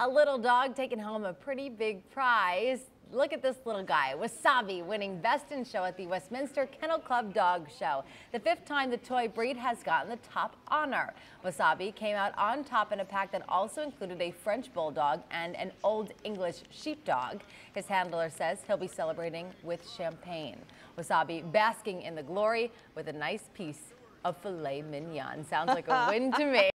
A little dog taking home a pretty big prize. Look at this little guy, Wasabi, winning Best in Show at the Westminster Kennel Club Dog Show. The fifth time the toy breed has gotten the top honor. Wasabi came out on top in a pack that also included a French Bulldog and an Old English Sheepdog. His handler says he'll be celebrating with champagne. Wasabi basking in the glory with a nice piece of filet mignon. Sounds like a win to me.